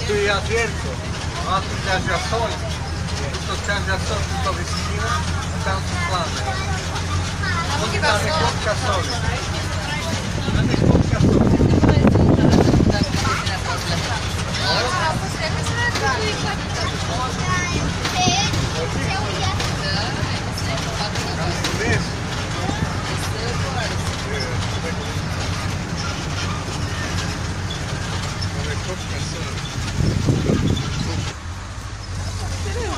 Estoy abierto a tus transacciones, tus transacciones de tu oficina están sus planes. Onde está a recodificação?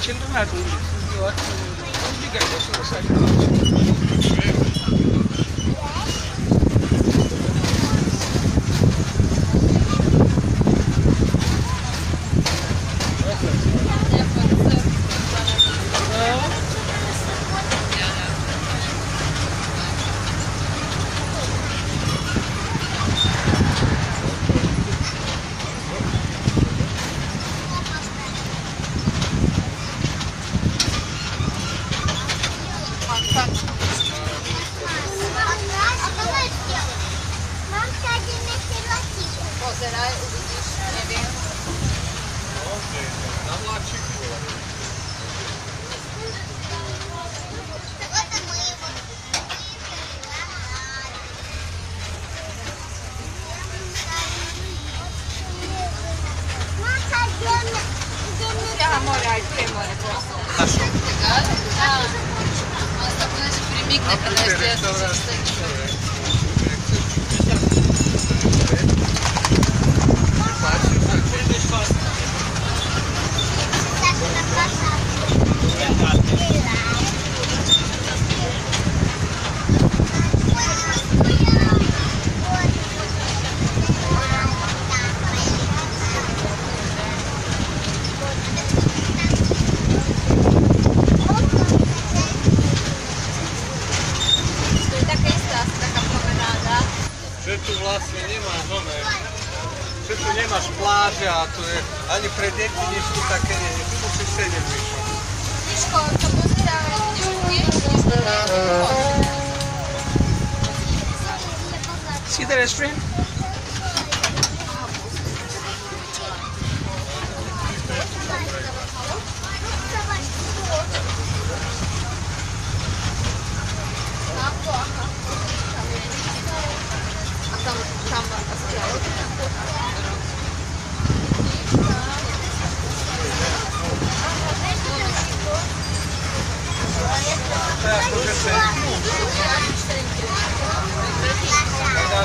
青东海总理辞职完改的是我下一个 Да? Да. У нас такой, значит, примигный, когда я стоит. Že tu vlastne nemáš oné, že tu nemáš pláže a tu je, ani pre deti nič tu také nie je. Tu musíš sedieť, Mišo. Miško, to jeť. See the restaurant?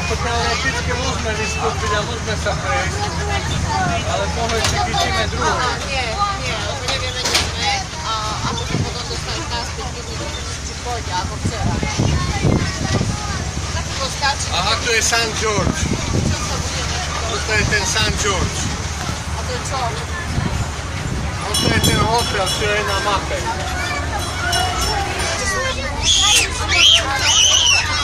To teoreticky môžeme vystúpiť a môžeme sa prejsť. Ale pomeď si chytíme druhú. Nie, nie, lebo nevieme, kde sme a ako sa potom dostať keď si pôjde, ako včera. Tak poskáči, Aha, tu je St. George. čo sa budeme. Toto je ten St. George. A to je čo? Toto je ten hotel, čo je na mape.